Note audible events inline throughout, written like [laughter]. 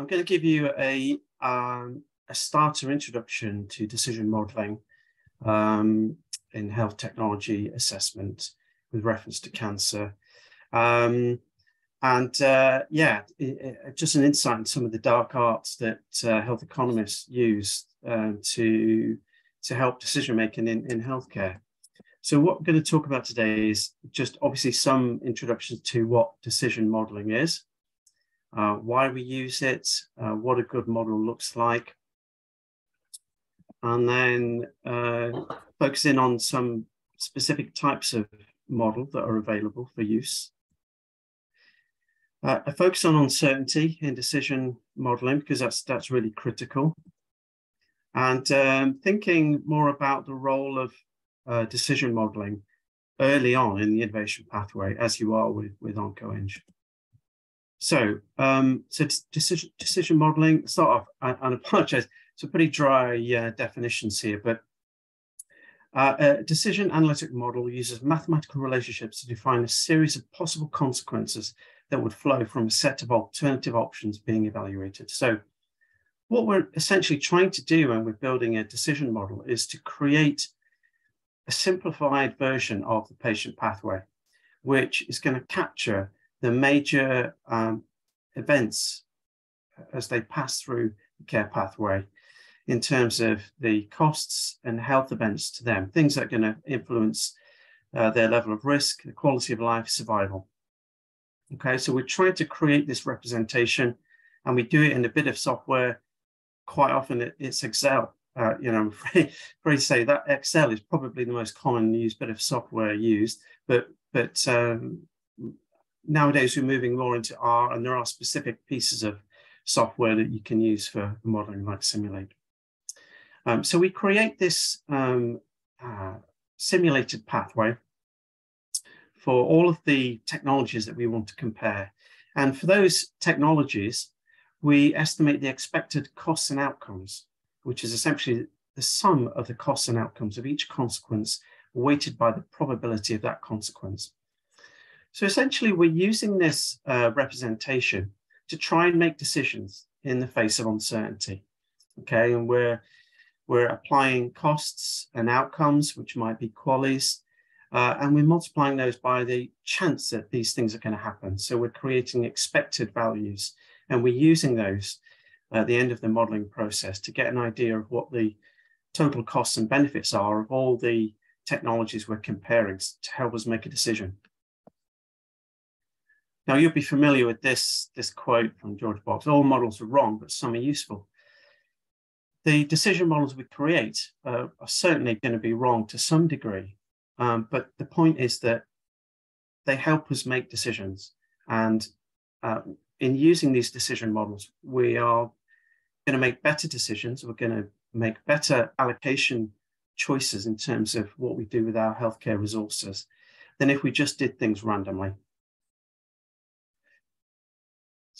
I'm going to give you a, um, a starter introduction to decision modeling um, in health technology assessment with reference to cancer. Um, and uh, yeah, it, it, just an insight into some of the dark arts that uh, health economists use uh, to, to help decision making in, in healthcare. So what we're going to talk about today is just obviously some introduction to what decision modeling is, uh, why we use it, uh, what a good model looks like, and then uh, focusing on some specific types of model that are available for use. Uh, I focus on uncertainty in decision modeling because that's that's really critical, and um, thinking more about the role of uh, decision modeling early on in the innovation pathway, as you are with with OncoEng. So, um, so decision decision modeling. Start off, I, [laughs] apologize. It's a pretty dry uh, definitions here, but uh, a decision analytic model uses mathematical relationships to define a series of possible consequences that would flow from a set of alternative options being evaluated. So, what we're essentially trying to do when we're building a decision model is to create a simplified version of the patient pathway, which is going to capture the major um, events as they pass through the care pathway in terms of the costs and health events to them, things that are going to influence uh, their level of risk, the quality of life, survival. Okay, so we're trying to create this representation and we do it in a bit of software. Quite often it, it's Excel. Uh, you know, I'm afraid, afraid to say that Excel is probably the most common used bit of software used, but but um, nowadays we're moving more into R, and there are specific pieces of software that you can use for modeling like SIMUL8. Um, so we create this um, uh, simulated pathway for all of the technologies that we want to compare. And for those technologies, we estimate the expected costs and outcomes, which is essentially the sum of the costs and outcomes of each consequence weighted by the probability of that consequence. So essentially, we're using this uh, representation to try and make decisions in the face of uncertainty. Okay, and we're we're applying costs and outcomes, which might be QALYs, uh, and we're multiplying those by the chance that these things are going to happen. So we're creating expected values, and we're using those at the end of the modeling process to get an idea of what the total costs and benefits are of all the technologies we're comparing to help us make a decision. Now you'll be familiar with this, this quote from George Box, all models are wrong, but some are useful. The decision models we create uh, are certainly going to be wrong to some degree, um, but the point is that they help us make decisions. And uh, in using these decision models, we are going to make better decisions. We're going to make better allocation choices in terms of what we do with our healthcare resources than if we just did things randomly.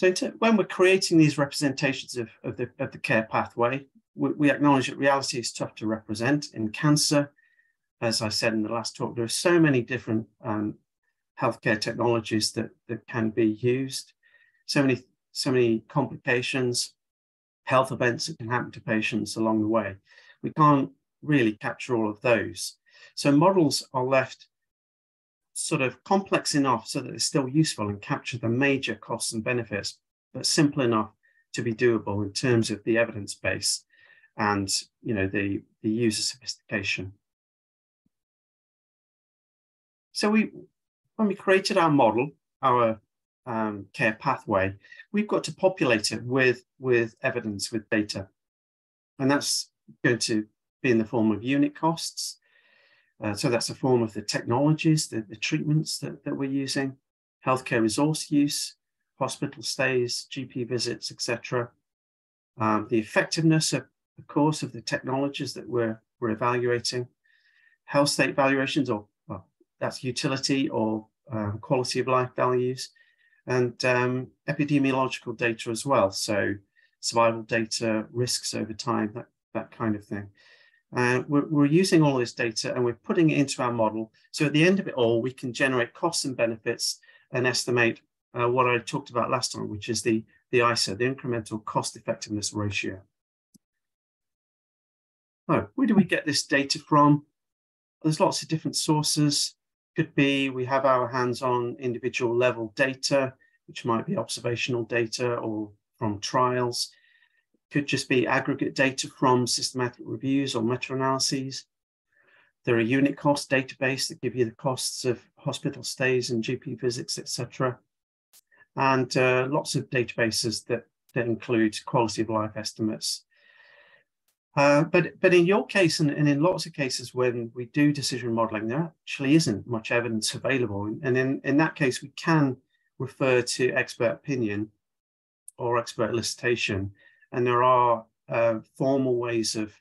So when we're creating these representations of, of, the, of the care pathway, we, we, acknowledge that reality is tough to represent. In cancer, as I said in the last talk, there are so many different um, healthcare technologies that, that can be used, so many, so many complications, health events that can happen to patients along the way. We can't really capture all of those. So models are left sort of complex enough so that it's still useful and capture the major costs and benefits, but simple enough to be doable in terms of the evidence base and you know the, the user sophistication. So we, when we created our model, our um, care pathway, we've got to populate it with, with evidence, with data. And that's going to be in the form of unit costs, uh, so that's a form of the technologies, the, the treatments that, that we're using, healthcare resource use, hospital stays, GP visits, etc. Um, the effectiveness of, of course, of the technologies that we're, we're evaluating, health state valuations, or well, that's utility or um, quality of life values, and um, epidemiological data as well. So survival data, risks over time, that, that kind of thing. Uh, we're, we're, using all this data and we're putting it into our model. So at the end of it all, we can generate costs and benefits and estimate uh, what I talked about last time, which is the the ICER, the incremental cost effectiveness ratio. Oh, where do we get this data from? There's lots of different sources. Could be we have our hands on individual level data, which might be observational data or from trials. Could just be aggregate data from systematic reviews or meta-analyses. There are unit cost database that give you the costs of hospital stays and GP visits, etc. And uh, lots of databases that, that include quality of life estimates, uh, but, but in your case, and, and, in lots of cases when we do decision modeling, there actually isn't much evidence available. And in, in that case, we can refer to expert opinion or expert elicitation. And there are uh, formal ways of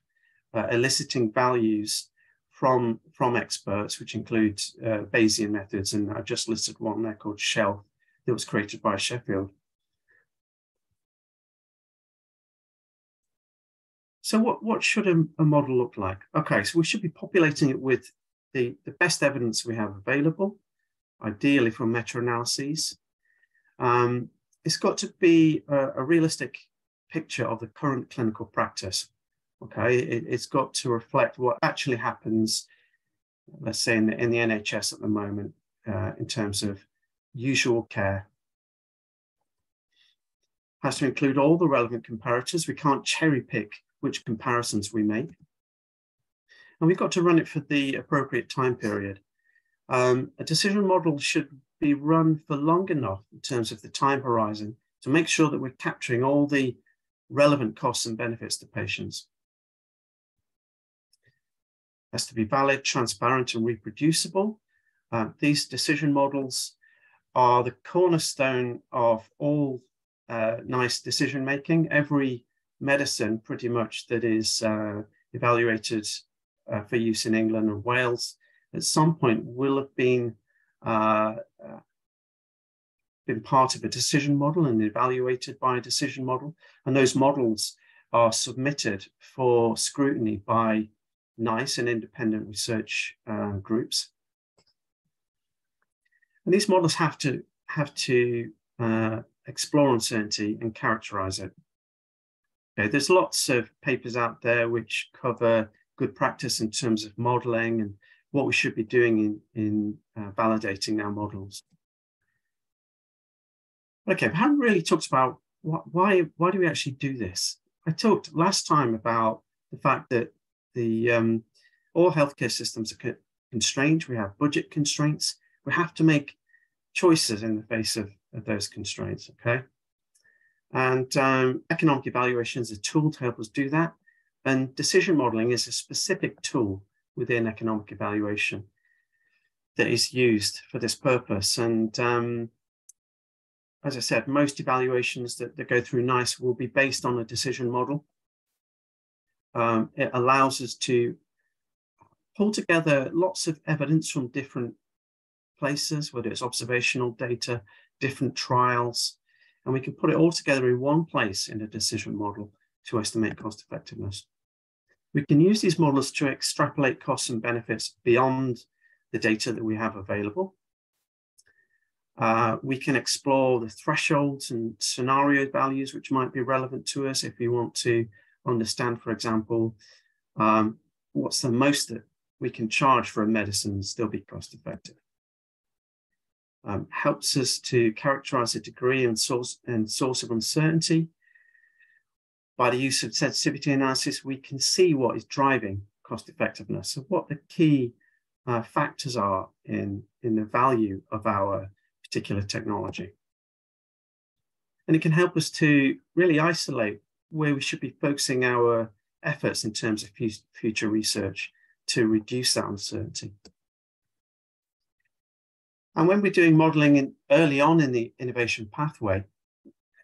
uh, eliciting values from, from experts, which include uh, Bayesian methods. And I've just listed one there called SHELF that was created by Sheffield. So what, what should a, a, model look like? Okay, so we should be populating it with the, the best evidence we have available, ideally from meta-analyses. Um, it's got to be a, a, realistic picture of the current clinical practice. Okay, it, has got to reflect what actually happens, let's say in the, in the NHS at the moment, uh, in terms of usual care. Has to include all the relevant comparators. We can't cherry pick which comparisons we make. And we've got to run it for the appropriate time period. Um, a decision model should be run for long enough in terms of the time horizon to make sure that we're capturing all the relevant costs and benefits to patients. It has to be valid, transparent, and reproducible. Uh, these decision models are the cornerstone of all uh, NICE decision making. Every medicine pretty much that is uh, evaluated uh, for use in England and Wales at some point will have been uh, uh, been part of a decision model and evaluated by a decision model. And those models are submitted for scrutiny by NICE and independent research uh, groups. And these models have to have to uh, explore uncertainty and characterize it. Okay, there's lots of papers out there which cover good practice in terms of modeling and what we should be doing in, in uh, validating our models. Okay, we haven't really talked about what, why, why do we actually do this? I talked last time about the fact that the um, all healthcare systems are constrained. We have budget constraints. We have to make choices in the face of, of those constraints, okay? And um, economic evaluation is a tool to help us do that. And decision modeling is a specific tool within economic evaluation that is used for this purpose. And um, as I said, most evaluations that, that go through NICE will be based on a decision model. Um, it allows us to pull together lots of evidence from different places, whether it's observational data, different trials, and we can put it all together in one place in a decision model to estimate cost effectiveness. We can use these models to extrapolate costs and benefits beyond the data that we have available. Uh, we can explore the thresholds and scenario values which might be relevant to us if we want to understand, for example, um, what's the most that we can charge for a medicine and still be cost effective um, helps us to characterize the degree and source, and source of uncertainty. By the use of sensitivity analysis, we can see what is driving cost effectiveness and what the key uh, factors are in, in the value of our particular technology. And it can help us to really isolate where we should be focusing our efforts in terms of future research to reduce that uncertainty. And when we're doing modeling in, early on in the innovation pathway,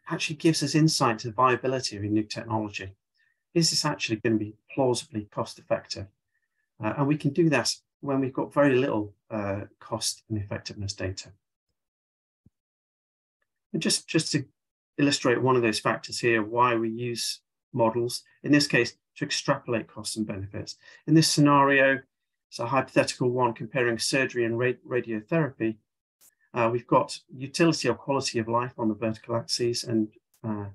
actually gives us insight to the viability of a new technology. Is this actually going to be plausibly cost effective? Uh, and we can do that when we've got very little uh, cost and effectiveness data. And just, just to illustrate one of those factors here, why we use models, in this case, to extrapolate costs and benefits. In this scenario, it's a hypothetical one comparing surgery and radiotherapy. Uh, we've got utility or quality of life on the vertical axis and uh,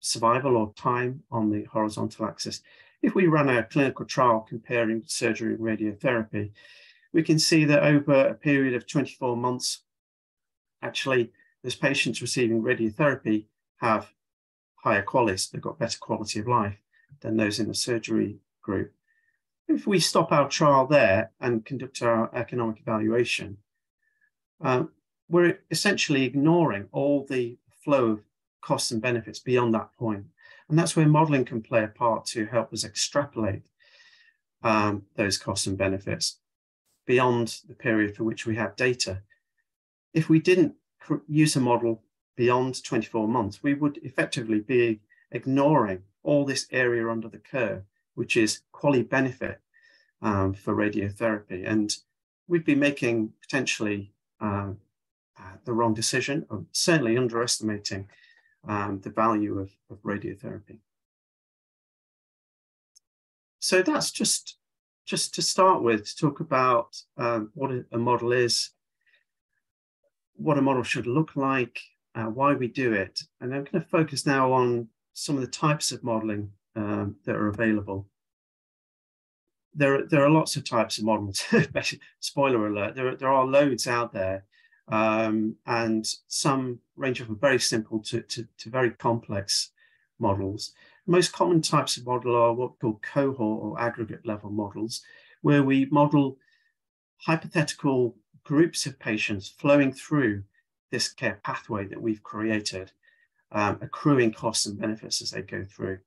survival or time on the horizontal axis. If we run a clinical trial comparing surgery and radiotherapy, we can see that over a period of 24 months, actually, those patients receiving radiotherapy have higher quality, they've got better quality of life than those in the surgery group. If we stop our trial there and conduct our economic evaluation, um, we're essentially ignoring all the flow of costs and benefits beyond that point. And that's where modeling can play a part to help us extrapolate um, those costs and benefits beyond the period for which we have data. If we didn't use a model beyond 24 months, we would effectively be ignoring all this area under the curve, which is quality benefit um, for radiotherapy. And we'd be making potentially um, uh, the wrong decision, or certainly underestimating um, the value of, of radiotherapy. So that's just, just to start with, to talk about um, what a model is, what a model should look like, uh, why we do it. And I'm going to focus now on some of the types of modeling um, that are available. There, there are lots of types of models. [laughs] Spoiler alert, there, there are loads out there. Um, and some range from very simple to, to, to, very complex models. Most common types of model are what we call cohort or aggregate level models, where we model hypothetical groups of patients flowing through this care pathway that we've created, um, accruing costs and benefits as they go through.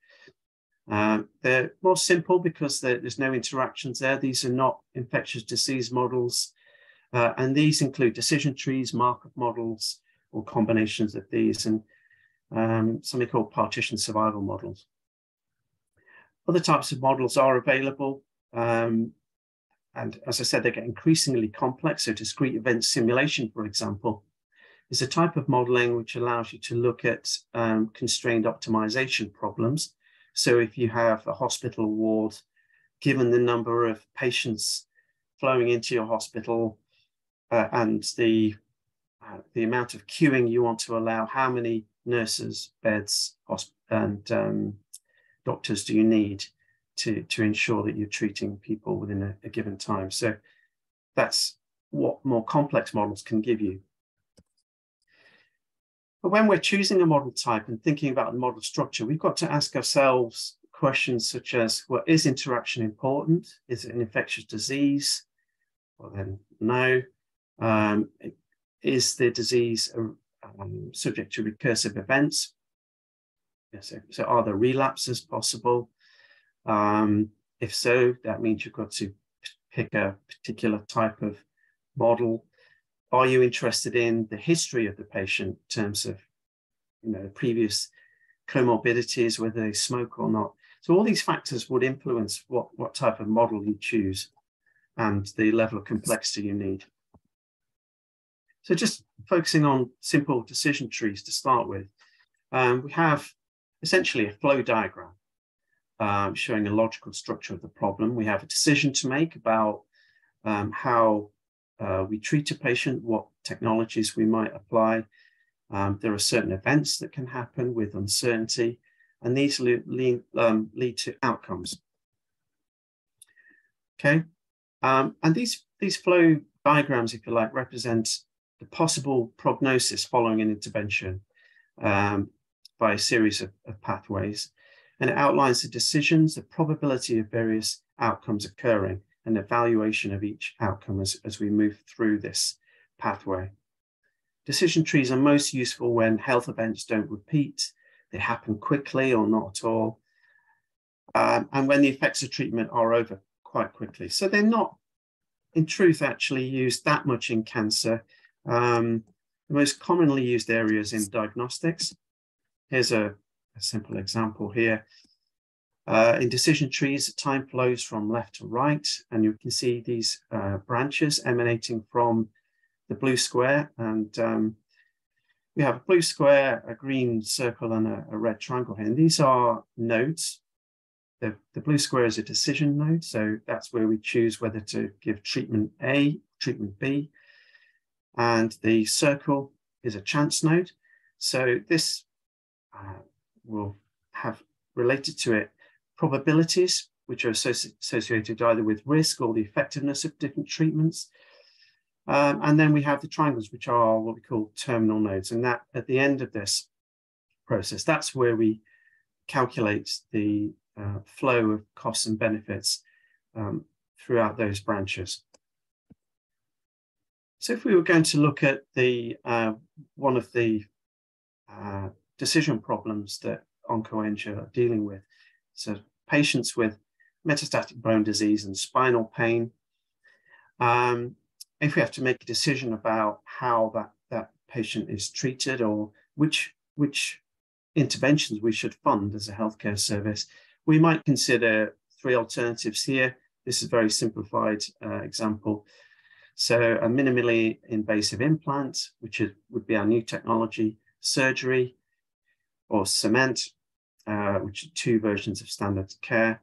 Um, they're more simple because there's no interactions there. These are not infectious disease models. Uh, and these include decision trees, Markov models, or combinations of these, and um, something called partition survival models. Other types of models are available. Um, and as I said, they get increasingly complex. So discrete event simulation, for example, is a type of modeling which allows you to look at um, constrained optimization problems. So if you have a hospital ward, given the number of patients flowing into your hospital uh, and the, uh, the amount of queuing you want to allow, how many nurses, beds, and um, doctors do you need to, to ensure that you're treating people within a, a given time. So that's what more complex models can give you. But when we're choosing a model type and thinking about the model structure, we've got to ask ourselves questions such as, well, is interaction important? Is it an infectious disease? Well, then no. Um, is the disease um, subject to recursive events? So, so are there relapses possible? Um, if so, that means you've got to pick a particular type of model are you interested in the history of the patient in terms of you know previous comorbidities, whether they smoke or not? So all these factors would influence what, what type of model you choose and the level of complexity you need. So just focusing on simple decision trees to start with, um, we have essentially a flow diagram um, showing a logical structure of the problem. We have a decision to make about um, how uh, we treat a patient, what technologies we might apply. Um, there are certain events that can happen with uncertainty, and these lead, um, lead to outcomes. Okay, um, and these, these flow diagrams, if you like, represent the possible prognosis following an intervention um, by a series of, of pathways. And it outlines the decisions, the probability of various outcomes occurring, and evaluation of each outcome as, as we move through this pathway. Decision trees are most useful when health events don't repeat, they happen quickly or not at all, um, and when the effects of treatment are over quite quickly. So they're not, in truth, actually used that much in cancer. Um, the most commonly used areas in diagnostics. Here's a, a simple example here. Uh, in decision trees, time flows from left to right, and you can see these uh, branches emanating from the blue square. And um, we have a blue square, a green circle, and a, a red triangle here. And these are nodes. The, the blue square is a decision node, so that's where we choose whether to give treatment A, treatment B. And the circle is a chance node. So this uh, will have related to it probabilities, which are associated either with risk or the effectiveness of different treatments. Um, and then we have the triangles, which are what we call terminal nodes. And that at the end of this process, that's where we calculate the uh, flow of costs and benefits um, throughout those branches. So if we were going to look at the uh, one of the uh, decision problems that OncoEng are dealing with, so patients with metastatic bone disease and spinal pain, um, if we have to make a decision about how that, that patient is treated or which, which interventions we should fund as a healthcare service, we might consider three alternatives here. This is a very simplified uh, example. So a minimally invasive implant, which is, would be our new technology, surgery, or cement, uh, which are two versions of standard care.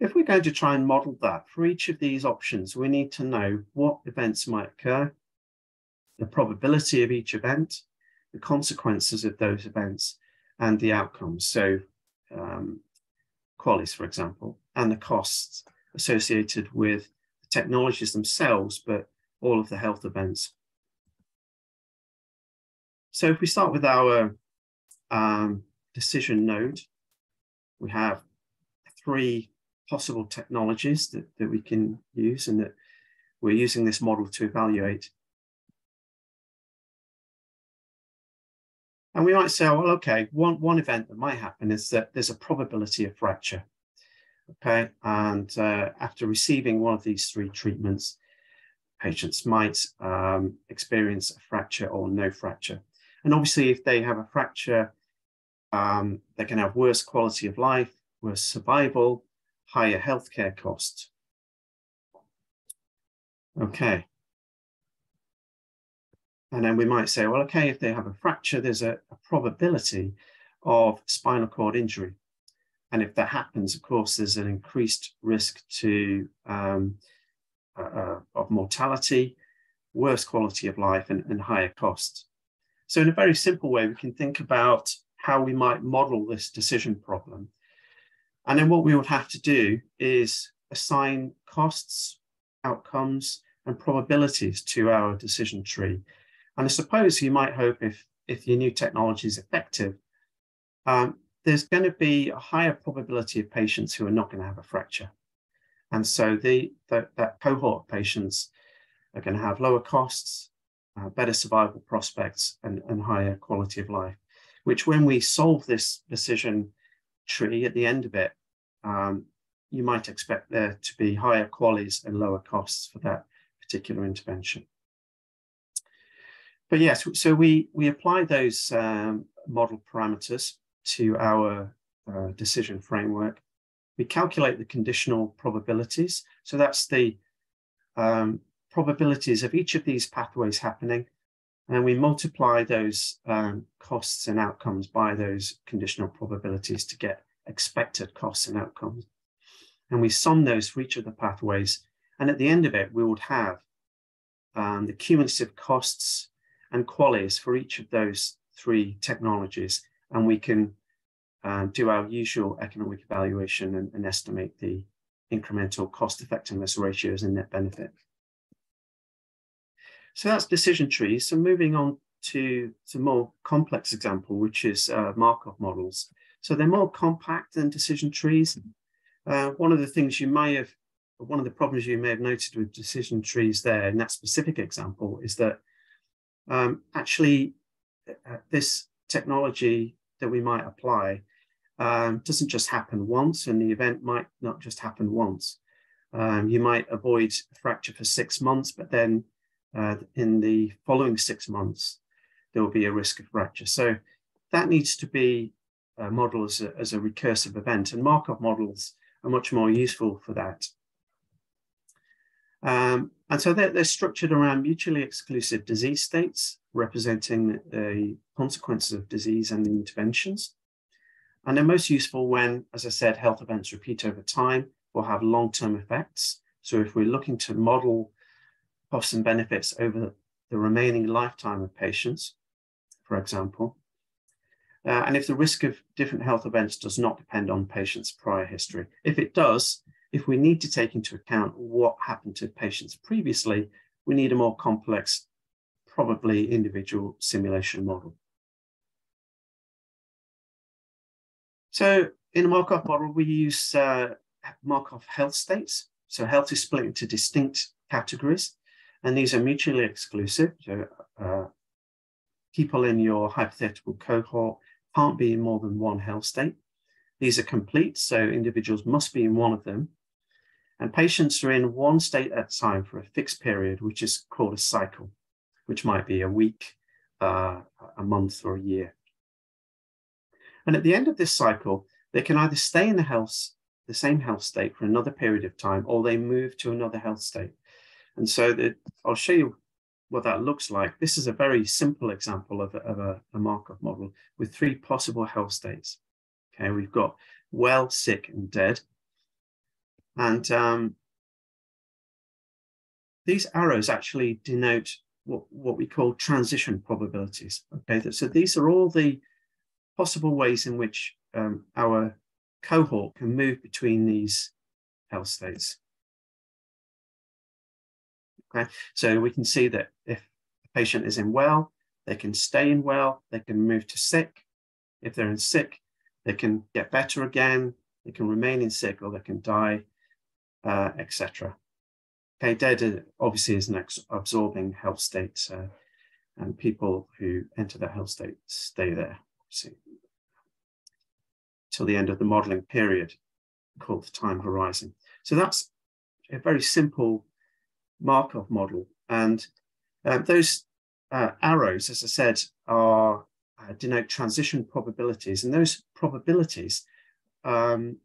If we're going to try and model that for each of these options, we need to know what events might occur, the probability of each event, the consequences of those events, and the outcomes. So um, for example, and the costs associated with the technologies themselves, but all of the health events. So if we start with our um, decision node, we have three possible technologies that, that we can use and that we're using this model to evaluate. And we might say, well, okay, one, one event that might happen is that there's a probability of fracture. Okay, and uh, after receiving one of these three treatments, patients might um, experience a fracture or no fracture. And obviously, if they have a fracture, um, they can have worse quality of life, worse survival, higher healthcare costs. Okay. And then we might say, well, okay, if they have a fracture, there's a, a probability of spinal cord injury. And if that happens, of course, there's an increased risk to um, uh, uh, of mortality, worse quality of life, and, and higher costs. So, in a very simple way, we can think about how we might model this decision problem. And then what we would have to do is assign costs, outcomes, and probabilities to our decision tree. And I suppose you might hope if, if your new technology is effective, um, there's going to be a higher probability of patients who are not going to have a fracture. And so the, the that cohort of patients are going to have lower costs, uh, better survival prospects, and, and higher quality of life, which when we solve this decision tree at the end of it, um, you might expect there to be higher QALYs and lower costs for that particular intervention. But yes, so we, we apply those um, model parameters to our uh, decision framework. We calculate the conditional probabilities. So that's the um, probabilities of each of these pathways happening. And we multiply those um, costs and outcomes by those conditional probabilities to get expected costs and outcomes. And we sum those for each of the pathways. And at the end of it, we would have um, the cumulative costs and QALYs for each of those three technologies. And we can um, do our usual economic evaluation and, and estimate the incremental cost effectiveness ratios and net benefit. So that's decision trees. So moving on to some more complex example, which is uh, Markov models. So they're more compact than decision trees. Uh, one of the things you may have, one of the problems you may have noted with decision trees there in that specific example is that um, actually uh, this technology that we might apply um, doesn't just happen once, and the event might not just happen once. Um, you might avoid fracture for six months, but then uh, in the following six months, there will be a risk of fracture. So that needs to be uh, modeled as a, as a recursive event, and Markov models are much more useful for that. Um, and so they're, they're, structured around mutually exclusive disease states, representing the consequences of disease and the interventions. And they're most useful when, as I said, health events repeat over time or have long-term effects. So if we're looking to model costs and benefits over the remaining lifetime of patients, for example, uh, and if the risk of different health events does not depend on patient's prior history. If it does, if we need to take into account what happened to patients previously, we need a more complex, probably individual simulation model. So in a Markov model, we use uh, Markov health states. So health is split into distinct categories, and these are mutually exclusive. So uh, people in your hypothetical cohort can't be in more than one health state. These are complete, so individuals must be in one of them. And patients are in one state at a time for a fixed period, which is called a cycle, which might be a week, uh, a month, or a year. And at the end of this cycle, they can either stay in the health, the same health state for another period of time, or they move to another health state. And so I'll show you what that looks like. This is a very simple example of, a, of a, a Markov model with three possible health states. Okay, we've got well, sick, and dead. And um, these arrows actually denote what, what we call transition probabilities. Okay, so these are all the possible ways in which um, our cohort can move between these health states. Okay, so we can see that if a patient is in well, they can stay in well, they can move to sick. If they're in sick, they can get better again, they can remain in sick, or they can die, uh, etc. Okay, dead obviously is an absorbing health state, uh, and people who enter that health state stay there. Obviously till the end of the modeling period called the time horizon. So that's a very simple Markov model. And uh, those uh, arrows, as I said, are uh, denote transition probabilities. And those probabilities um,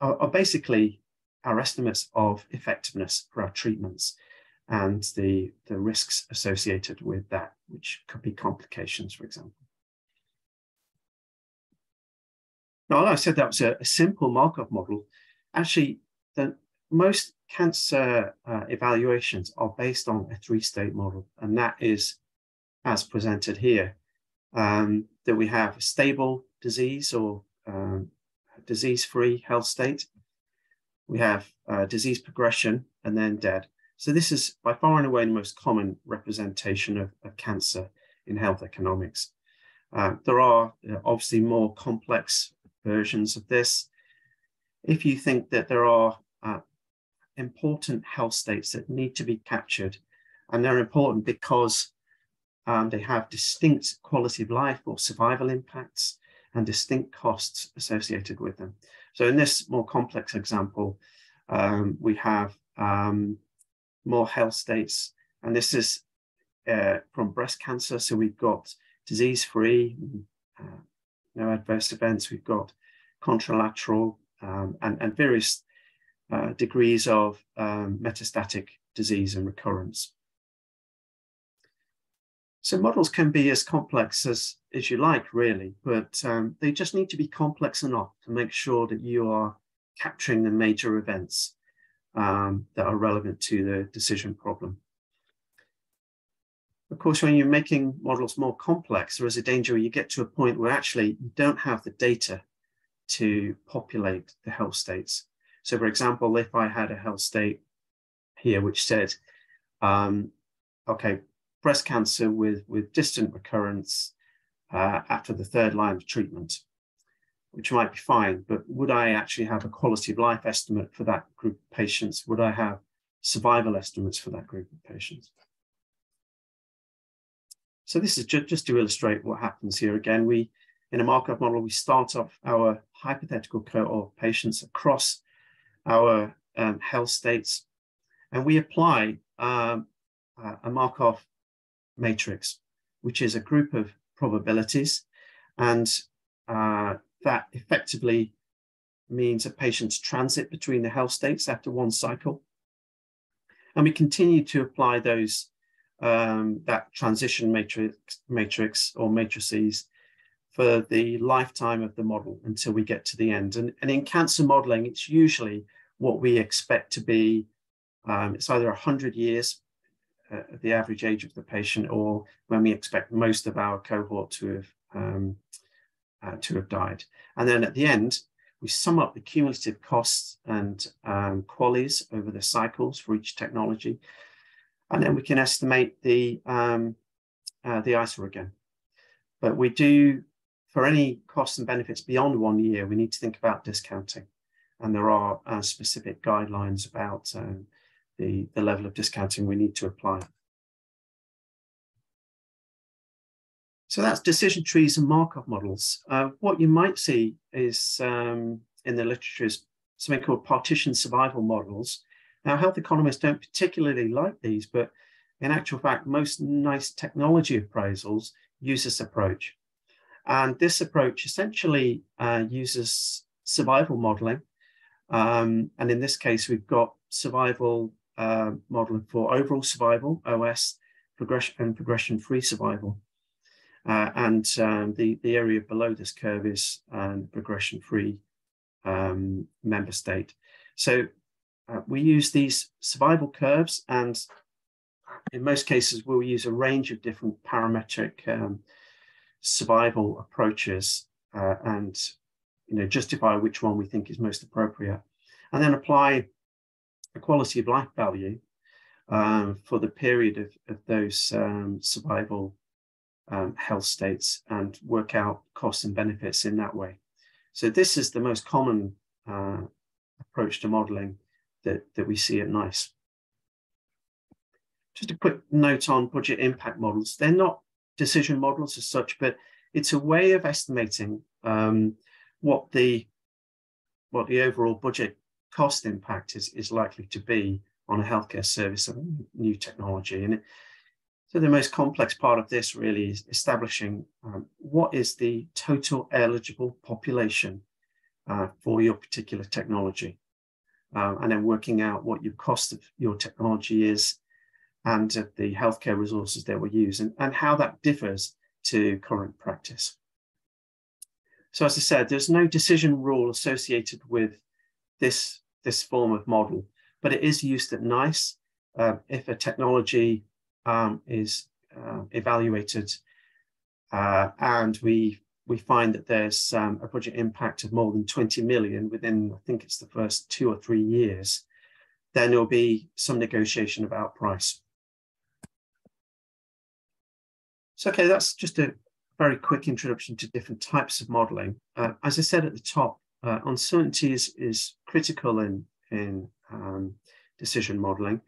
are, are, basically our estimates of effectiveness for our treatments and the, the risks associated with that, which could be complications, for example. Now, I said that was a, a simple Markov model. Actually, most cancer uh, evaluations are based on a three-state model, and that is as presented here, um, that we have a stable disease or um, disease-free health state. We have uh, disease progression and then dead. So this is by far and away the most common representation of, of cancer in health economics. Uh, there are uh, obviously more complex versions of this. If you think that there are uh, important health states that need to be captured, and they're important because um, they have distinct quality of life or survival impacts and distinct costs associated with them. So in this more complex example, um, we have um, more health states, and this is uh, from breast cancer. So we've got disease-free, uh, no adverse events. We've got contralateral um, and, and, various uh, degrees of um, metastatic disease and recurrence. So models can be as complex as, as you like, really, but um, they just need to be complex enough to make sure that you are capturing the major events um, that are relevant to the decision problem. Of course, when you're making models more complex, there is a danger you get to a point where actually you don't have the data to populate the health states. So for example, if I had a health state here which said, um, okay, breast cancer with, with distant recurrence uh, after the third line of treatment, which might be fine, but would I actually have a quality of life estimate for that group of patients? Would I have survival estimates for that group of patients? So this is ju just to illustrate what happens here. Again, we in a Markov model, we start off our hypothetical cohort of patients across our um, health states, and we apply um, a Markov matrix, which is a group of probabilities, and uh, that effectively means a patient's transit between the health states after one cycle. And we continue to apply those um, that transition matrix, matrix or matrices for the lifetime of the model until we get to the end. And, and in cancer modeling, it's usually what we expect to be, um, it's either 100 years, uh, the average age of the patient, or when we expect most of our cohort to have um, uh, to have died. And then at the end, we sum up the cumulative costs and um, QALYs over the cycles for each technology. And then we can estimate the, um, uh, the ICER again. But we do, for any costs and benefits beyond one year, we need to think about discounting. And there are uh, specific guidelines about um, the, the level of discounting we need to apply. So that's decision trees and Markov models. Uh, what you might see is um, in the literature is something called partition survival models. Now, health economists don't particularly like these, but in actual fact, most NICE technology appraisals use this approach. And this approach essentially uh, uses survival modeling. Um, and in this case, we've got survival uh, modeling for overall survival, OS, progression and progression-free survival. Uh, and um, the, the area below this curve is um, progression-free um, member state. So uh, we use these survival curves and in most cases we'll use a range of different parametric um, survival approaches uh, and you know justify which one we think is most appropriate and then apply a quality of life value um, for the period of, of those um, survival um, health states and work out costs and benefits in that way. So this is the most common uh, approach to modeling that, that we see at NICE. Just a quick note on budget impact models. They're not decision models as such, but it's a way of estimating um, what the what the overall budget cost impact is, is likely to be on a healthcare service of new technology. And so the most complex part of this really is establishing um, what is the total eligible population uh, for your particular technology. Uh, and then working out what your cost of your technology is and the healthcare resources that we use and, and how that differs to current practice. So as I said, there's no decision rule associated with this, this form of model, but it is used at NICE. Uh, if a technology um, is uh, evaluated, uh, and we we find that there's um, a budget impact of more than 20 million within, I think it's the first two or three years, then there'll be some negotiation about price. So, okay, that's just a very quick introduction to different types of modeling. Uh, as I said at the top, uh, uncertainty is, is critical in, in um, decision modeling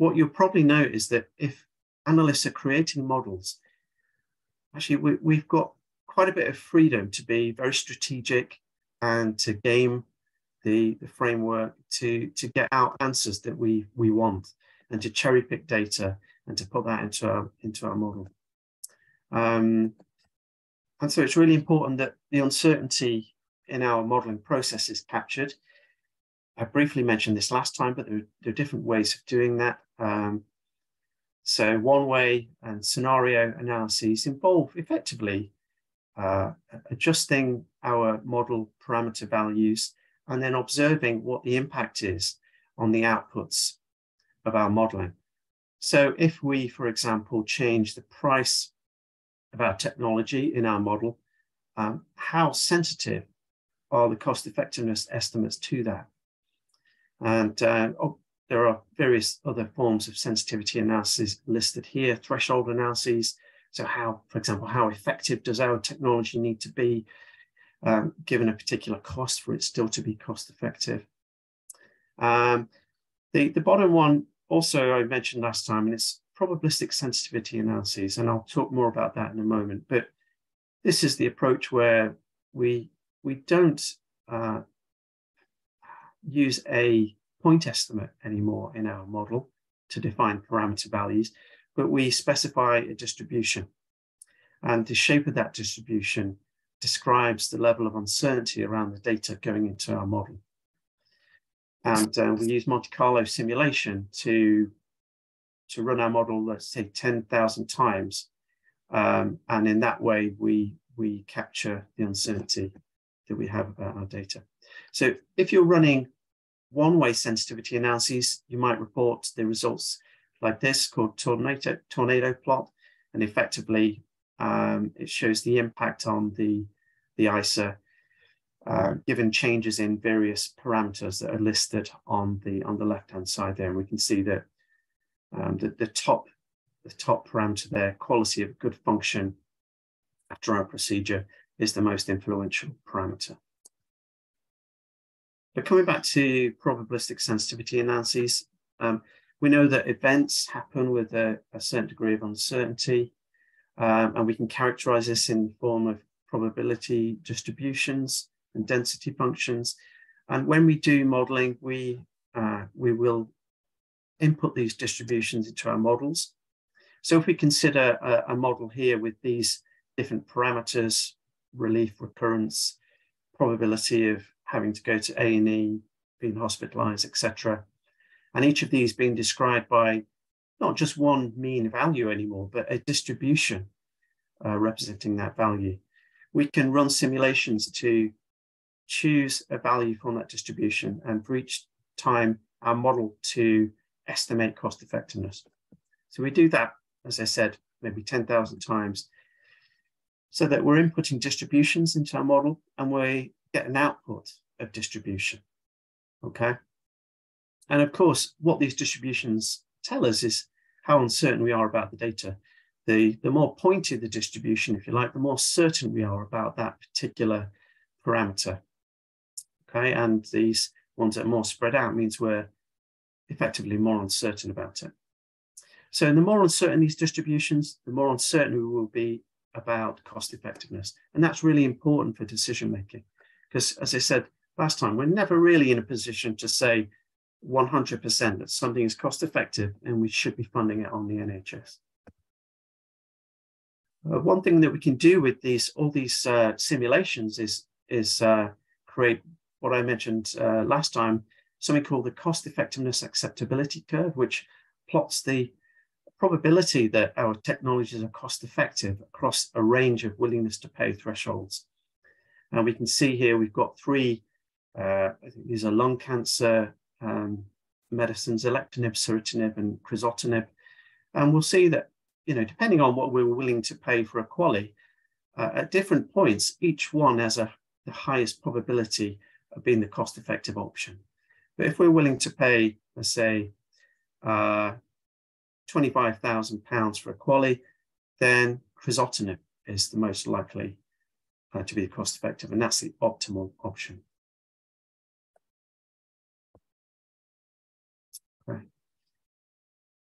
what you'll probably know is that if analysts are creating models, actually we, we've got quite a bit of freedom to be very strategic and to game the, the framework to, to get out answers that we, we want and to cherry pick data and to put that into our, into our model. Um, and so it's really important that the uncertainty in our modeling process is captured I briefly mentioned this last time, but there, there are different ways of doing that. Um, so one way and scenario analyses involve effectively uh, adjusting our model parameter values and then observing what the impact is on the outputs of our modeling. So if we, for example, change the price of our technology in our model, um, how sensitive are the cost effectiveness estimates to that? And uh, oh, there are various other forms of sensitivity analysis listed here, threshold analyses. So how, for example, how effective does our technology need to be um, given a particular cost for it still to be cost effective? Um, the, the bottom one also I mentioned last time, and it's probabilistic sensitivity analyses, and I'll talk more about that in a moment. But this is the approach where we, we don't uh, use a point estimate anymore in our model to define parameter values, but we specify a distribution. And the shape of that distribution describes the level of uncertainty around the data going into our model. And uh, we use Monte Carlo simulation to, to run our model, let's say 10,000 times. Um, and in that way, we, we capture the uncertainty that we have about our data. So if you're running one-way sensitivity analyses, you might report the results like this called tornado, tornado plot. And effectively, um, it shows the impact on the, the ICER, uh, given changes in various parameters that are listed on the on the left hand side there. And we can see that um, the, the top the top parameter there, quality of good function after our procedure, is the most influential parameter. But coming back to probabilistic sensitivity analyses, um, we know that events happen with a, a certain degree of uncertainty, um, and we can characterize this in the form of probability distributions and density functions. And when we do modeling, we, uh, we will input these distributions into our models. So if we consider a, a model here with these different parameters, relief, recurrence, probability of having to go to A&E, being hospitalized, etc. And each of these being described by not just one mean value anymore, but a distribution uh, representing that value. We can run simulations to choose a value from that distribution and for each time our model to estimate cost effectiveness. So we do that, as I said, maybe 10,000 times so that we're inputting distributions into our model and we get an output of distribution, okay? And of course, what these distributions tell us is how uncertain we are about the data. The, the more pointed the distribution, if you like, the more certain we are about that particular parameter, okay? And these ones that are more spread out means we're effectively more uncertain about it. So the more uncertain these distributions, the more uncertain we will be about cost effectiveness. And that's really important for decision making. Because as I said last time, we're never really in a position to say 100% that something is cost effective and we should be funding it on the NHS. Uh, one thing that we can do with these all these uh, simulations is, is uh, create what I mentioned uh, last time, something called the cost effectiveness acceptability curve, which plots the probability that our technologies are cost effective across a range of willingness to pay thresholds. And we can see here we've got three, uh, I think these are lung cancer um, medicines, alectinib, ceritinib, and crizotinib. And we'll see that, you know, depending on what we're willing to pay for a QALY, uh, at different points, each one has a, the highest probability of being the cost effective option. But if we're willing to pay, let's say, uh, £25,000 for a QALY, then crizotinib is the most likely uh, to be cost effective, and that's the optimal option.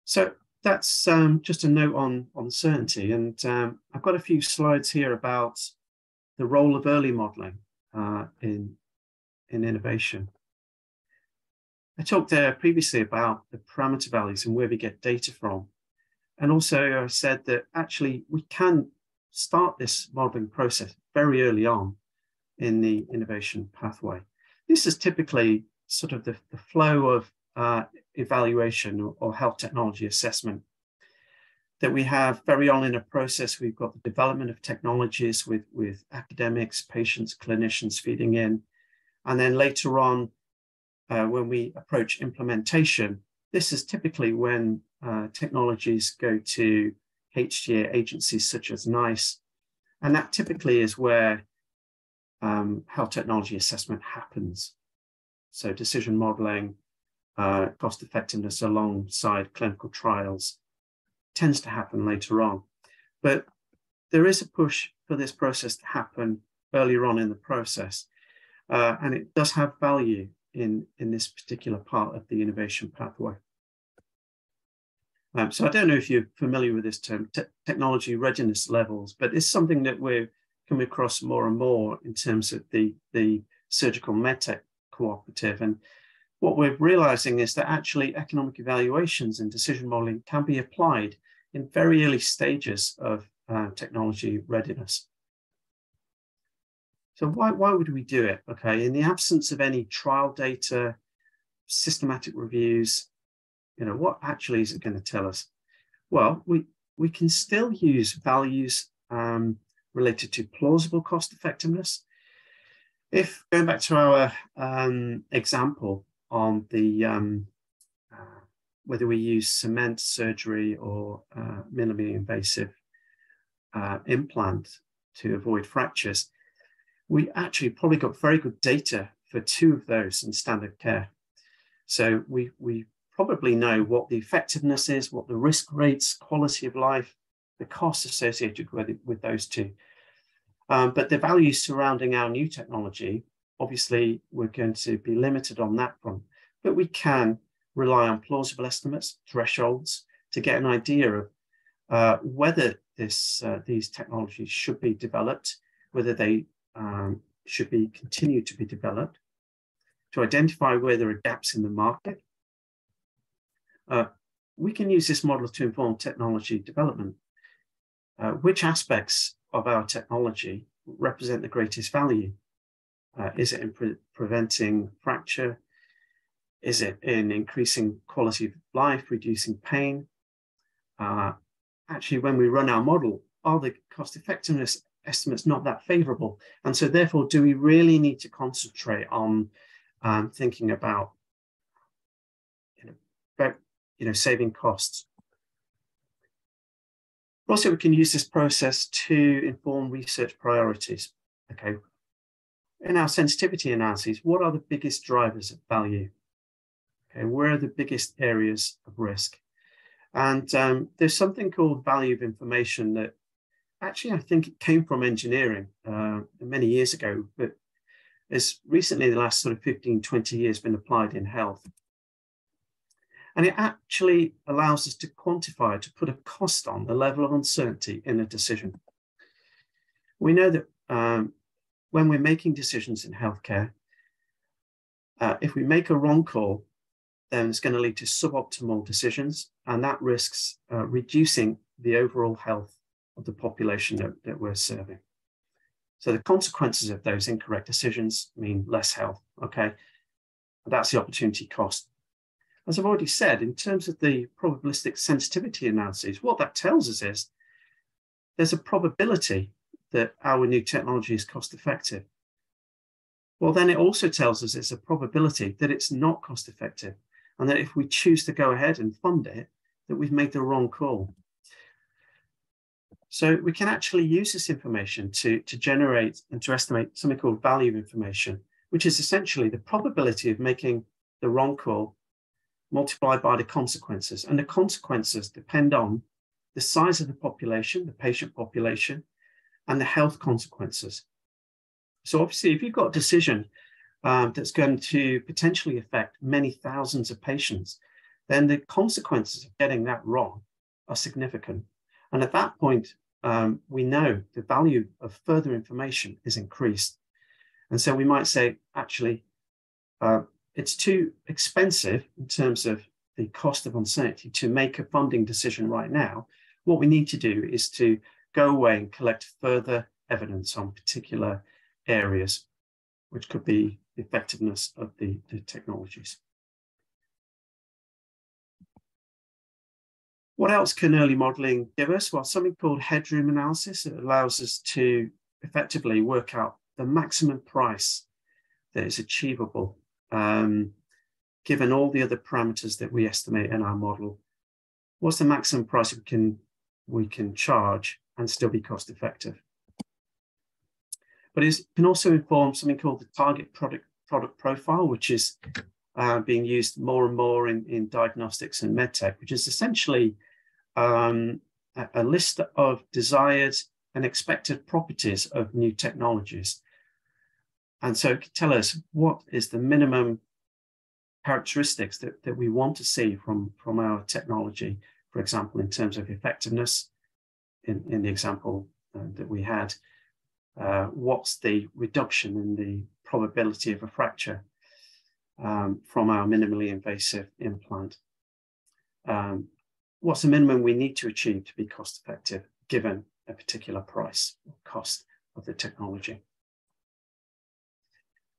So that's um, just a note on, on certainty. And um, I've got a few slides here about the role of early modeling uh, in, in innovation. I talked there previously about the parameter values and where we get data from. And also I said that actually we can start this modeling process very early on in the innovation pathway. This is typically sort of the, the flow of uh, evaluation or, or health technology assessment that we have very on in a process. We've got the development of technologies with, with academics, patients, clinicians feeding in. And then later on, uh, when we approach implementation, this is typically when uh, technologies go to HTA agencies such as NICE. And that typically is where um, health technology assessment happens. So decision modeling, uh, cost effectiveness alongside clinical trials tends to happen later on. But there is a push for this process to happen earlier on in the process. Uh, and it does have value in, in this particular part of the innovation pathway. Um, so I don't know if you're familiar with this term, te technology readiness levels, but it's something that we're coming across more and more in terms of the, the surgical medtech cooperative. And what we're realizing is that actually economic evaluations and decision modeling can be applied in very early stages of uh, technology readiness. So why, why would we do it? Okay, in the absence of any trial data, systematic reviews, you know, what actually is it going to tell us? Well, we, we can still use values um, related to plausible cost effectiveness. If going back to our um, example on the um, uh, whether we use cement surgery or uh, minimally invasive uh, implant to avoid fractures, we actually probably got very good data for two of those in standard care. So we, we probably know what the effectiveness is, what the risk rates, quality of life, the costs associated with, it, with those two. Um, but the values surrounding our new technology, obviously, we're going to be limited on that front. But we can rely on plausible estimates, thresholds, to get an idea of uh, whether this, uh, these technologies should be developed, whether they um, should be continued to be developed, to identify where there are gaps in the market. Uh, we can use this model to inform technology development. Uh, which aspects of our technology represent the greatest value? Uh, is it in pre preventing fracture? Is it in increasing quality of life, reducing pain? Uh, actually, when we run our model, are the cost effectiveness estimates not that favorable? And so therefore, do we really need to concentrate on um, thinking about you know, about, you know, saving costs? Also, we can use this process to inform research priorities. Okay, in our sensitivity analyses, what are the biggest drivers of value? Okay, where are the biggest areas of risk? And um, there's something called value of information that actually I think it came from engineering uh, many years ago, but has recently, the last sort of 15, 20 years, been applied in health. And it actually allows us to quantify, to put a cost on the level of uncertainty in a decision. We know that um, when we're making decisions in healthcare, uh, if we make a wrong call, then it's going to lead to suboptimal decisions, and that risks uh, reducing the overall health of the population that, that we're serving. So the consequences of those incorrect decisions mean less health, okay? That's the opportunity cost. As I've already said, in terms of the probabilistic sensitivity analyses, what that tells us is there's a probability that our new technology is cost effective. Well, then it also tells us it's a probability that it's not cost effective and that if we choose to go ahead and fund it, that we've made the wrong call. So we can actually use this information to, to generate and to estimate something called value information, which is essentially the probability of making the wrong call multiplied by the consequences. And the consequences depend on the size of the population, the patient population, and the health consequences. So obviously, if you've got a decision um, that's going to potentially affect many thousands of patients, then the consequences of getting that wrong are significant. And at that point, um, we know the value of further information is increased. And so we might say, actually, uh, it's too expensive in terms of the cost of uncertainty to make a funding decision right now. What we need to do is to go away and collect further evidence on particular areas, which could be the effectiveness of the, the technologies. What else can early modeling give us? Well, something called headroom analysis. Allows us to effectively work out the maximum price that is achievable, um, given all the other parameters that we estimate in our model. What's the maximum price we can, we can charge and still be cost effective? But it can also inform something called the target product, product profile, which is uh, being used more and more in, in diagnostics and medtech, which is essentially um, a, list of desired and expected properties of new technologies. And so tell us what is the minimum characteristics that, that we want to see from, from our technology, for example, in terms of effectiveness, in, in the example uh, that we had, uh, what's the reduction in the probability of a fracture um, from our minimally invasive implant? Um, what's the minimum we need to achieve to be cost effective given a particular price or cost of the technology.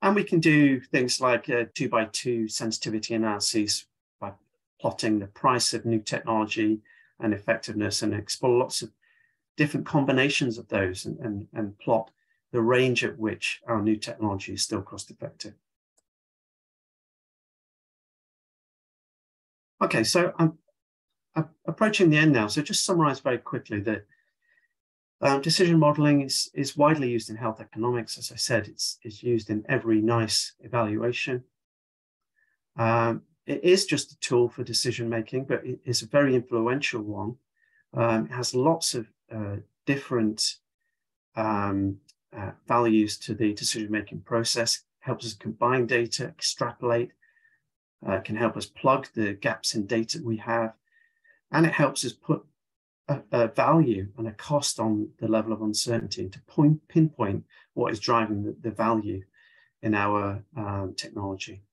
And we can do things like uh, a two by two sensitivity analyses by plotting the price of new technology and effectiveness and explore lots of different combinations of those and, and, and plot the range at which our new technology is still cost effective. Okay, so I'm approaching the end now. So just summarize very quickly that Um, decision modeling is, is widely used in health economics. As I said, it's, it's used in every NICE evaluation. Um, it is just a tool for decision making, but it is a very influential one. Um, it has lots of uh, different um, uh, values to the decision making process, helps us combine data, extrapolate, uh, can help us plug the gaps in data we have, and it helps us put a, a, value and a cost on the level of uncertainty to point, pinpoint what is driving the, the value in our um, technology.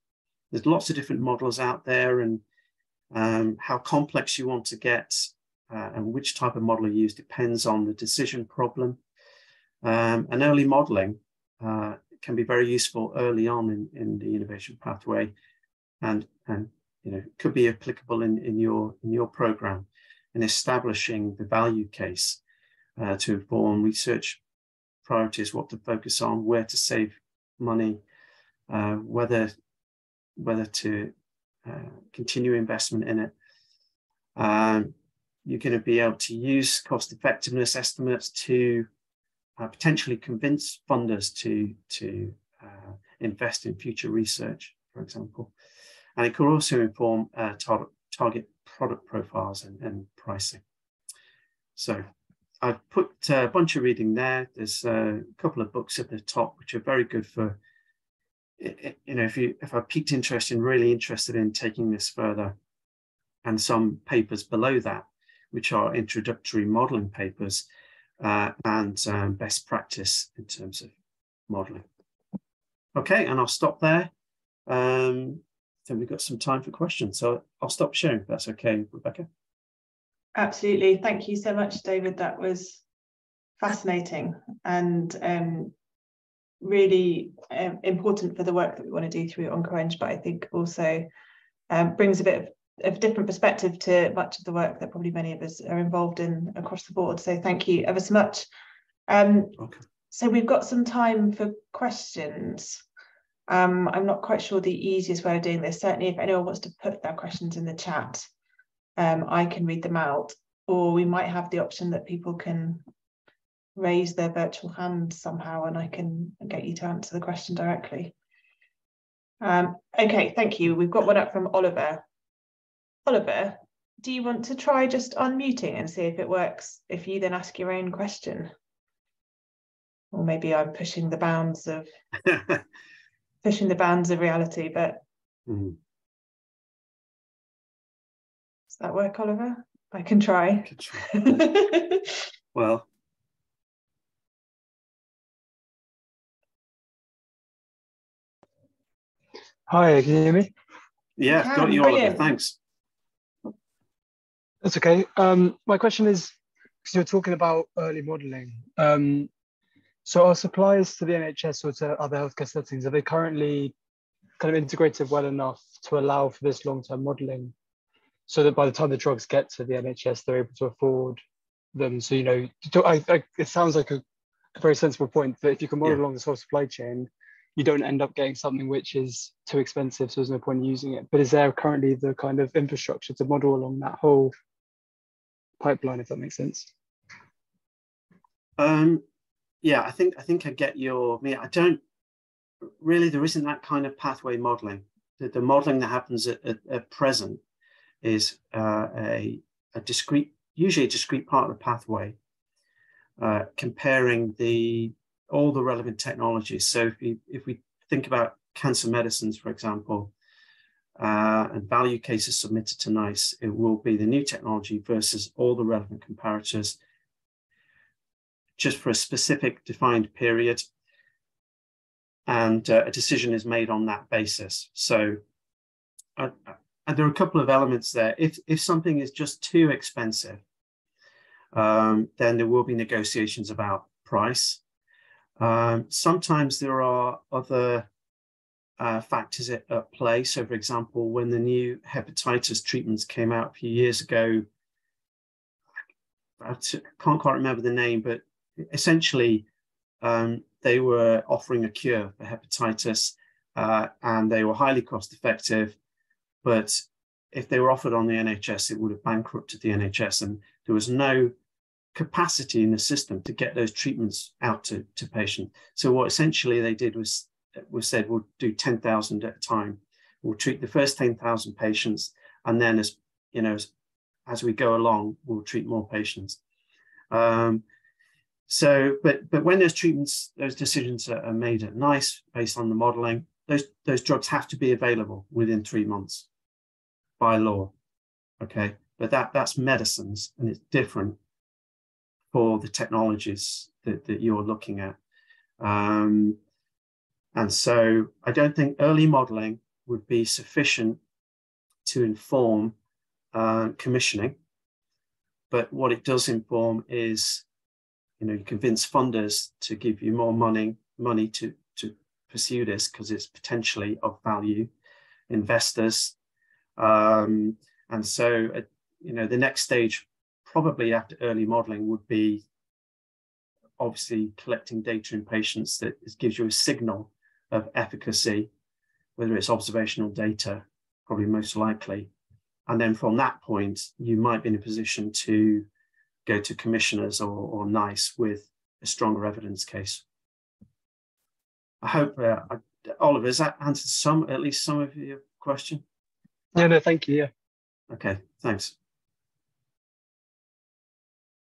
There's lots of different models out there, and um, how complex you want to get uh, and which type of model you use depends on the decision problem. Um, and early modeling uh, can be very useful early on in, in the innovation pathway and, and you know, could be applicable in, in, your, in your program in establishing the value case uh, to inform research priorities, what to focus on, where to save money, uh, whether, whether to uh, continue investment in it. Um, you're going to be able to use cost effectiveness estimates to uh, potentially convince funders to, to uh, invest in future research, for example. And it could also inform uh, tar target product profiles and, and, pricing. So I've put a bunch of reading there. There's a couple of books at the top, which are very good for, you know, if you if I piqued interest and really interested in taking this further, and some papers below that, which are introductory modeling papers uh, and um, best practice in terms of modeling. Okay, and I'll stop there. Um, then we've got some time for questions. So I'll stop sharing if that's okay, Rebecca. Absolutely. Thank you so much, David. That was fascinating and um, really um, important for the work that we want to do through OncoEng, but I think also um, brings a bit of a different perspective to much of the work that probably many of us are involved in across the board. So thank you ever so much. Um, okay. So we've got some time for questions. Um, I'm not quite sure the easiest way of doing this. Certainly, if anyone wants to put their questions in the chat, um, I can read them out, or we might have the option that people can raise their virtual hand somehow and I can get you to answer the question directly. Um, okay, thank you. We've got one up from Oliver. Oliver, do you want to try just unmuting and see if it works if you then ask your own question? Or maybe I'm pushing the bounds of [laughs] pushing the bounds of reality, but mm. does that work, Oliver? I can try. I try. [laughs] well, Hi, can you hear me? Yeah, got you, Oliver. Thanks. That's okay. Um, my question is, because you're talking about early modelling. Um, so are suppliers to the NHS or to other healthcare settings, are they currently kind of integrated well enough to allow for this long-term modelling so that by the time the drugs get to the NHS, they're able to afford them? So, you know, I, I, it sounds like a, a, very sensible point that if you can model yeah. along this whole supply chain, you don't end up getting something which is too expensive, so there's no point in using it. But is there currently the kind of infrastructure to model along that whole pipeline, if that makes sense. Um, yeah, I think I think I get your. I mean, I don't really. There isn't that kind of pathway modeling. The, the modeling that happens at, at, at present is uh, a, a discrete, usually a discrete part of the pathway, uh, comparing the all the relevant technologies. So if we if we think about cancer medicines, for example, uh, and value cases submitted to NICE, it will be the new technology versus all the relevant comparators just for a specific defined period. And uh, a decision is made on that basis. So, uh, and there are a couple of elements there. If, if something is just too expensive, um, then there will be negotiations about price. Um, sometimes there are other uh, factors at, at, play. So, for example, when the new hepatitis treatments came out a few years ago, I can't quite remember the name, but essentially um, they were offering a cure for hepatitis uh, and they were highly cost effective. But if they were offered on the NHS, it would have bankrupted the NHS. And there was no capacity in the system to get those treatments out to, to patients. So what essentially they did was, was said, we'll do 10,000 at a time. We'll treat the first 10,000 patients. And then as, you know, as, as we go along, we'll treat more patients. Um, so, but but when those treatments, those decisions are, are made at NICE based on the modeling, those those drugs have to be available within three months by law. Okay, but that that's medicines and it's different for the technologies that, that you're looking at. Um, and so I don't think early modeling would be sufficient to inform uh, commissioning. But what it does inform is you know, you convince funders to give you more money, money to, to pursue this because it's potentially of value, investors. Um, and so, uh, you know, the next stage probably after early modeling would be obviously collecting data in patients that gives you a signal of efficacy, whether it's observational data, probably most likely. And then from that point, you might be in a position to go to commissioners or, or NICE with a stronger evidence case. I hope, uh, I, Oliver, has that answered some, at least some of your question? Yeah, no, thank you. Yeah. Okay, thanks.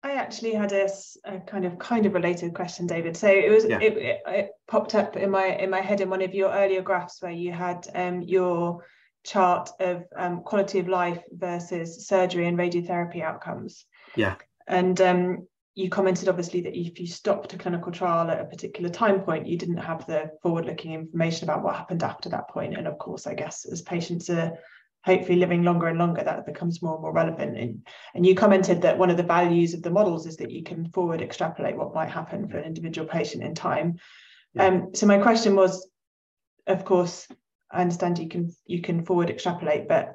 I actually had a, a, kind of kind of related question, David. So it was yeah. it, it, it, popped up in my in my head in one of your earlier graphs where you had um, your chart of um, quality of life versus surgery and radiotherapy outcomes. Yeah. And um, you commented obviously that if you stopped a clinical trial at a particular time point, you didn't have the forward looking information about what happened after that point. And of course, I guess as patients are hopefully living longer and longer, that becomes more and more relevant. And, and you commented that one of the values of the models is that you can forward extrapolate what might happen for an individual patient in time. Yeah. Um, so my question was, of course, I understand you can you can forward extrapolate, but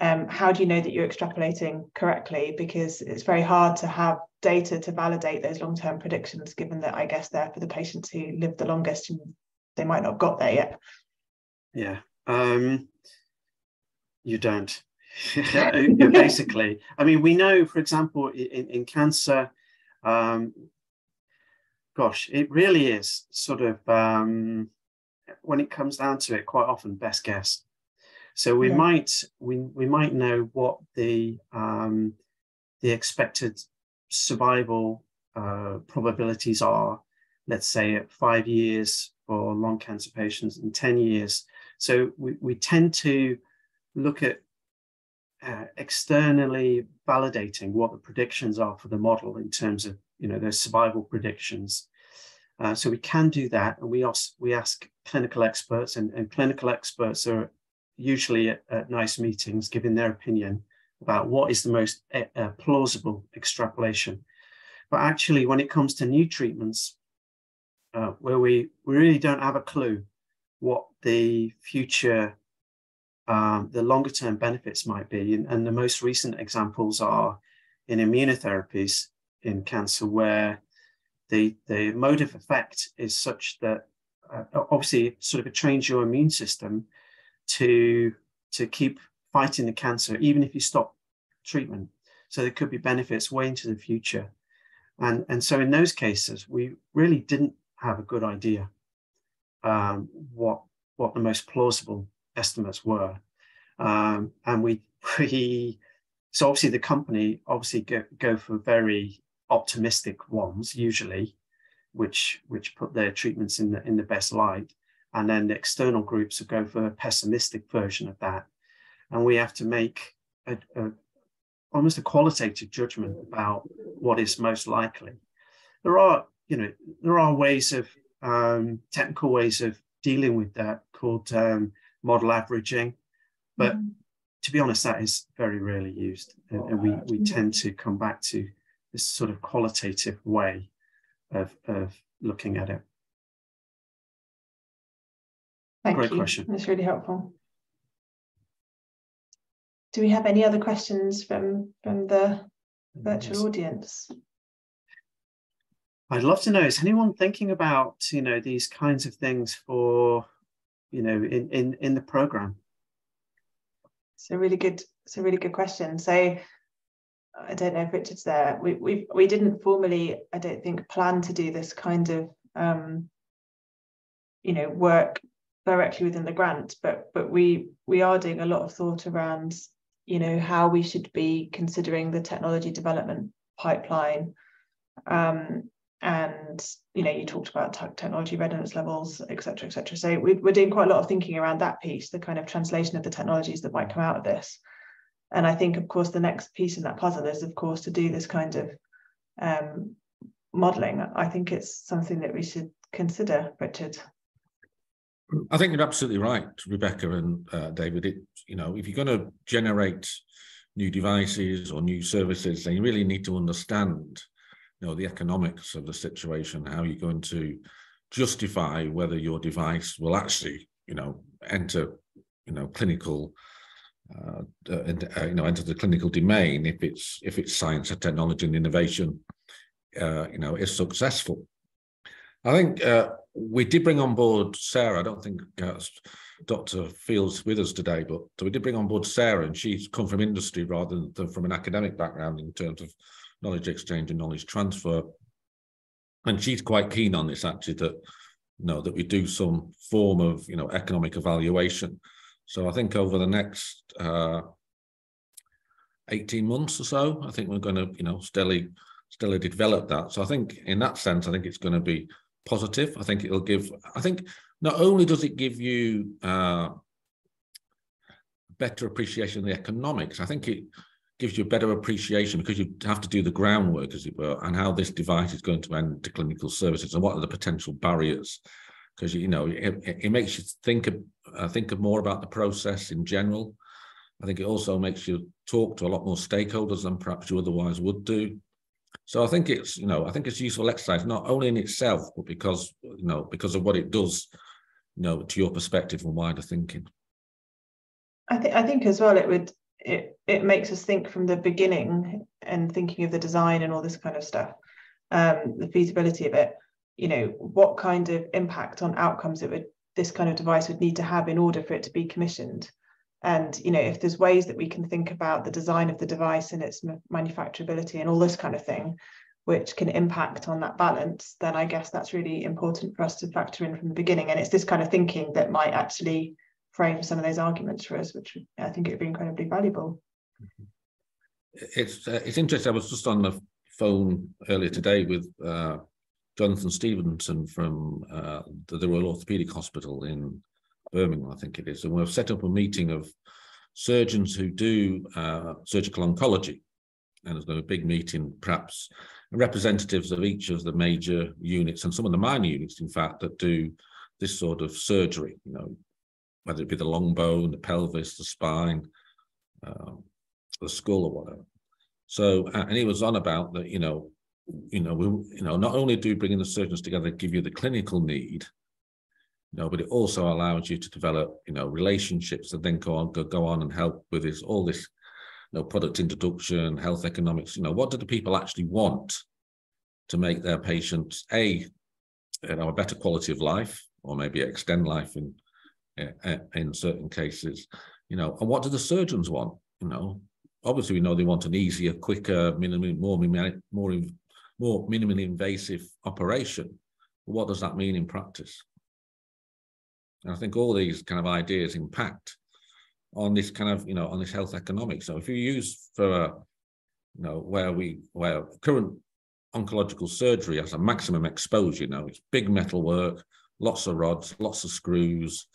um, how do you know that you're extrapolating correctly? Because it's very hard to have data to validate those long-term predictions, given that I guess they're for the patients who live the longest and they might not have got there yet. Yeah, um, you don't. [laughs] Basically, I mean, we know, for example, in, in cancer, um, gosh, it really is sort of um, when it comes down to it, quite often best guess. So we yeah. might we we might know what the um, the expected survival uh, probabilities are. Let's say at five years for lung cancer patients and ten years. So we, we tend to look at uh, externally validating what the predictions are for the model in terms of you know those survival predictions. Uh, so we can do that, and we ask we ask clinical experts, and, and clinical experts are usually at, at NICE meetings, giving their opinion about what is the most uh, plausible extrapolation. But actually, when it comes to new treatments, uh, where we, we really don't have a clue what the future, um, the longer term benefits might be. And, and, the most recent examples are in immunotherapies in cancer, where the, the mode of effect is such that uh, obviously sort of it trains your immune system to to keep fighting the cancer, even if you stop treatment. So there could be benefits way into the future. And, and so in those cases, we really didn't have a good idea um, what, what the most plausible estimates were. Um, and we, [laughs] we, so obviously the company obviously go, go for very optimistic ones usually, which, which put their treatments in the, in the best light and then the external groups will go for a pessimistic version of that. And we have to make a, a, almost a qualitative judgment about what is most likely. There are, you know, there are ways of um, technical ways of dealing with that called um, model averaging, but mm-hmm. to be honest, that is very rarely used, and, and we we tend to come back to this sort of qualitative way of of looking at it. Thank Great you. question. That's really helpful. Do we have any other questions from, from the virtual yes. audience? I'd love to know, is anyone thinking about, you know, these kinds of things for, you know, in, in, in the program? It's a really good, it's a really good question. So I don't know if Richard's there. We we we didn't formally, I don't think, plan to do this kind of um, you know work directly within the grant, but but we we are doing a lot of thought around you know how we should be considering the technology development pipeline. Um, and you know you talked about technology readiness levels etc cetera, etc cetera. so we, we're doing quite a lot of thinking around that piece the kind of translation of the technologies that might come out of this. And i think of course the next piece in that puzzle is of course to do this kind of um, modeling. I think it's something that we should consider richard i think you're absolutely right rebecca and uh, david. It you know if you're going to generate new devices or new services then you really need to understand you know the economics of the situation how you're going to justify whether your device will actually you know enter you know clinical uh, uh, uh, you know enter the clinical domain if it's if it's science and technology and innovation uh, you know is successful. I think uh, we did bring on board sarah i don't think uh, dr fields with us today but we did bring on board sarah and she's come from industry rather than from an academic background in terms of knowledge exchange and knowledge transfer. And she's quite keen on this actually that you know that we do some form of you know economic evaluation. So I think over the next uh, 18 months or so, I think we're going to you know steadily steadily develop that. So I think in that sense, I think it's going to be positive. I think it'll give. I think not only does it give you uh, better appreciation of the economics, I think it gives you a better appreciation because you have to do the groundwork, as it were, and how this device is going to enter clinical services and what are the potential barriers. Because you know it, it makes you think of, uh, think of more about the process in general. I think it also makes you talk to a lot more stakeholders than perhaps you otherwise would do. So I think it's you know I think it's useful exercise not only in itself but because you know because of what it does, you know, to your perspective and wider thinking. I think I think as well it would it it makes us think from the beginning and thinking of the design and all this kind of stuff um, the feasibility of it you know what kind of impact on outcomes it would this kind of device would need to have in order for it to be commissioned and you know if there's ways that we can think about the design of the device and its manufacturability and all this kind of thing which can impact on that balance then i guess that's really important for us to factor in from the beginning and it's this kind of thinking that might actually frame some of those arguments for us, which I think it would be incredibly valuable. It's uh, it's interesting. I was just on the phone earlier today with uh, Jonathan Stevenson from uh, the, the, Royal Orthopaedic Hospital in Birmingham, I think it is, and we've set up a meeting of surgeons who do uh, surgical oncology, and there's going to be a big meeting, perhaps representatives of each of the major units and some of the minor units, in fact, that do this sort of surgery. You know, whether it be the long bone, the pelvis, the spine, uh, the skull, or whatever. So, and he was on about that, you know, you know, we, you know, not only do bringing the surgeons together give you the clinical need, you know, but it also allows you to develop, you know, relationships that then go on, go, go on and help with this all this, you know, product introduction, health economics. You know, what do the people actually want to make their patients a, you know, a better quality of life, or maybe extend life in eh, eh, in certain cases, you know, and what do the surgeons want? You know, obviously we know they want an easier, quicker, minimally more more more minimally invasive operation. What does that mean in practice? And I think all these kind of ideas impact on this kind of you know on this health economics. So if you use for a, you know where we where current oncological surgery has a maximum exposure, you know, it's big metal work, lots of rods, lots of screws,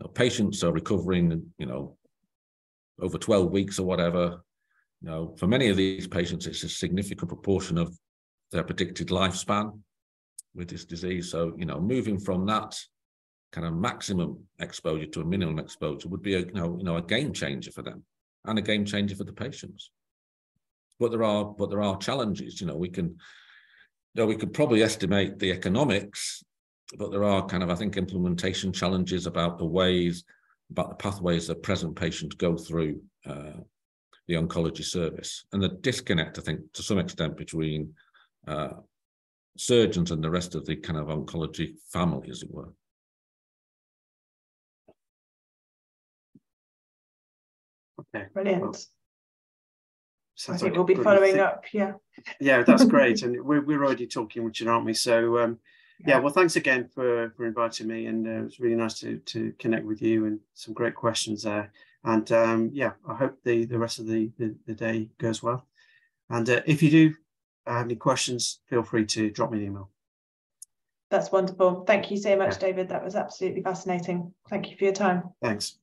know, patients are recovering, you know, over 12 weeks or whatever. You know, for many of these patients, it's a significant proportion of their predicted lifespan with this disease. So, you know, moving from that kind of maximum exposure to a minimum exposure would be a you know, you know, a game changer for them and a game changer for the patients. But there are but there are challenges. You know, we can you know, we could probably estimate the economics but there are kind of, I think, implementation challenges about the ways, about the pathways that present patients go through uh, the oncology service, and the disconnect, I think, to some extent, between uh, surgeons and the rest of the kind of oncology family, as it were. Okay. Brilliant. I think like we'll be following up. Yeah. Yeah, that's [laughs] great, and we're we're already talking, Richard, aren't we? So um, yeah. yeah. well, thanks again for for inviting me, and uh, it was really nice to to connect with you, and some great questions there. And um, yeah, I hope the the rest of the the, the day goes well. And uh, if you do have any questions, feel free to drop me an email. That's wonderful. Thank you so much, yeah. David. That was absolutely fascinating. Thank you for your time. Thanks.